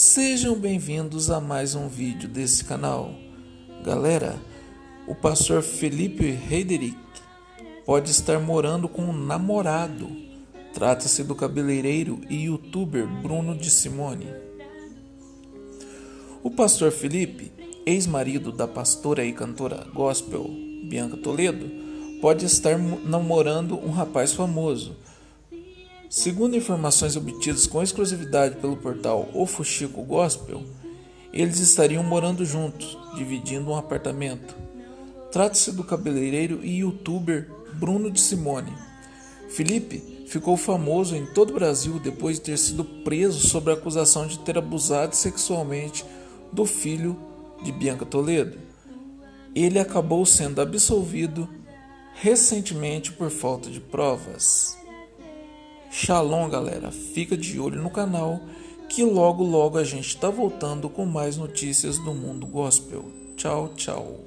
Sejam bem-vindos a mais um vídeo desse canal. Galera, o pastor Felipe Heiderick pode estar morando com um namorado. Trata-se do cabeleireiro e youtuber Bruno de Simone. O pastor Felipe, ex-marido da pastora e cantora gospel Bianca Toledo, pode estar namorando um rapaz famoso. Segundo informações obtidas com exclusividade pelo portal O Fuxico Gospel, eles estariam morando juntos, dividindo um apartamento. Trata-se do cabeleireiro e youtuber Bruno de Simone. Felipe ficou famoso em todo o Brasil depois de ter sido preso sob a acusação de ter abusado sexualmente do filho de Bianca Toledo. Ele acabou sendo absolvido recentemente por falta de provas. Shalom, galera. Fica de olho no canal que logo logo a gente está voltando com mais notícias do mundo gospel. Tchau, tchau.